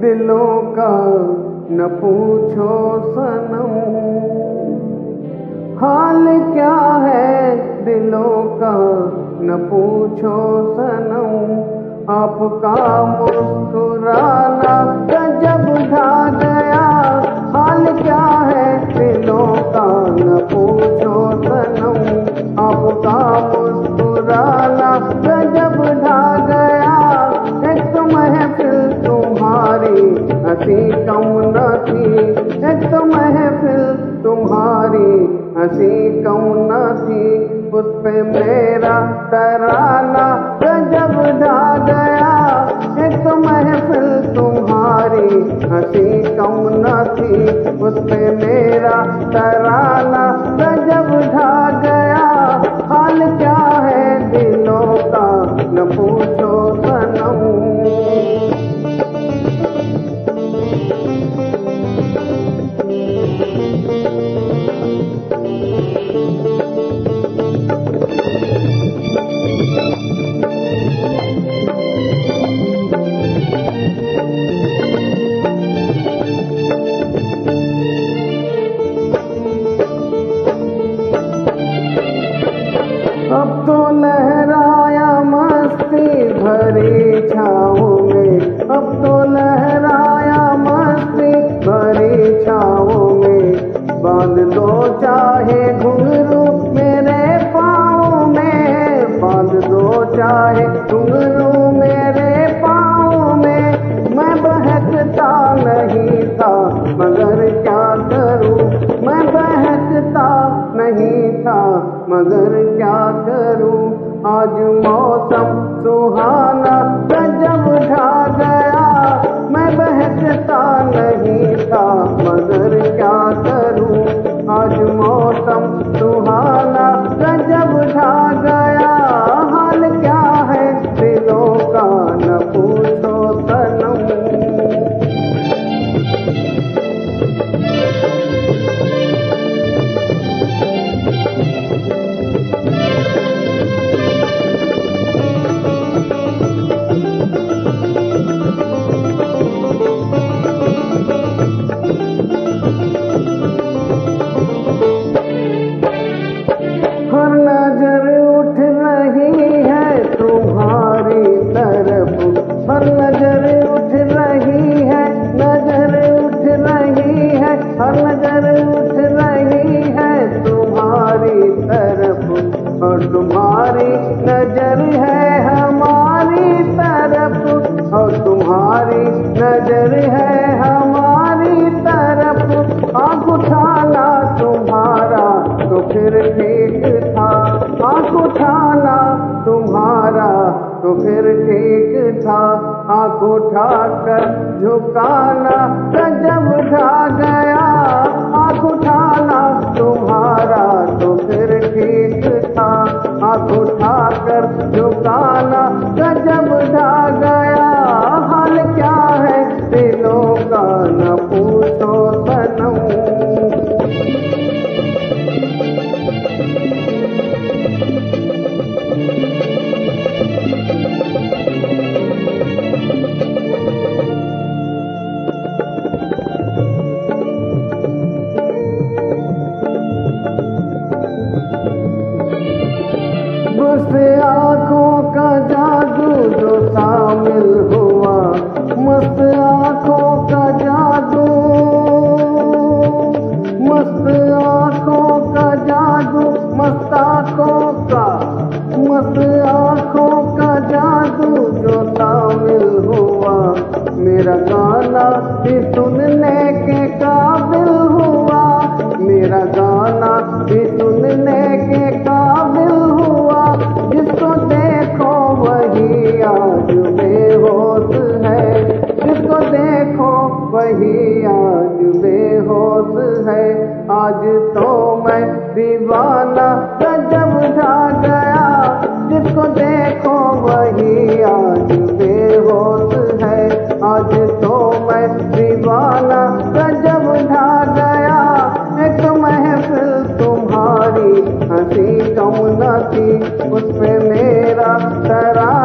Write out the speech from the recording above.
दिलों का, न पूछो सनम। हाल क्या है दिलों का, न पूछो सनम। आपका मुस्कुराना गजब ढा गया। हाल क्या है दिलों का, न पूछो सनम। आपका मुस्कुराना कम न थी? एक तो महफिल तुम्हारी हँसी न थी? उस पे मेरा तराना गजब ढा गया। एक तो महफिल तुम्हारी हँसी न थी? उस पे मेरा तराना गजब ढा चाहे घुंघरू मेरे पाँव में। बाँध दो चाहे घुंघरू मेरे पाँव में। मैं बहकता नहीं था, मगर क्या करूँ? मैं बहकता नहीं था, मगर क्या करूँ उठ रही है तुम्हारी तरफ़, और तुम्हारी नज़र है हमारी तरफ़, और तुम्हारी नज़र है हमारी तरफ़। आँख उठाना तुम्हारा तो फिर ठीक था, आँख उठाना तुम्हारा तो फिर ठीक था। आँख उठा कर झुकाना गजब ढा गया आँख काबिल हुआ। मेरा गाना भी सुनने के काबिल हुआ। जिसको देखो वही आज बेहोश है। जिसको देखो वही आज बेहोश है। आज तो हँसी कौन थी उसमें मेरा तरा